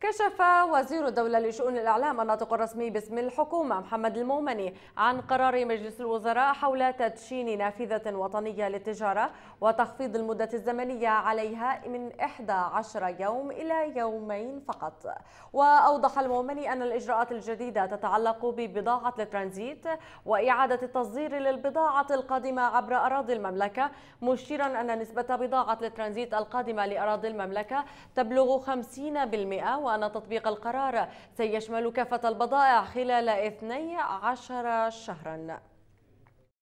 كشف وزير الدولة لشؤون الإعلام الناطق الرسمي باسم الحكومة محمد المومني عن قرار مجلس الوزراء حول تدشين نافذة وطنية للتجارة وتخفيض المدة الزمنية عليها من 11 يوم إلى يومين فقط. وأوضح المومني أن الإجراءات الجديدة تتعلق ببضاعة الترانزيت وإعادة التصدير للبضاعة القادمة عبر أراضي المملكة مشيرا أن نسبة بضاعة الترانزيت القادمة لأراضي المملكة تبلغ 50% وأن تطبيق القرار سيشمل كافة البضائع خلال 12 شهرا.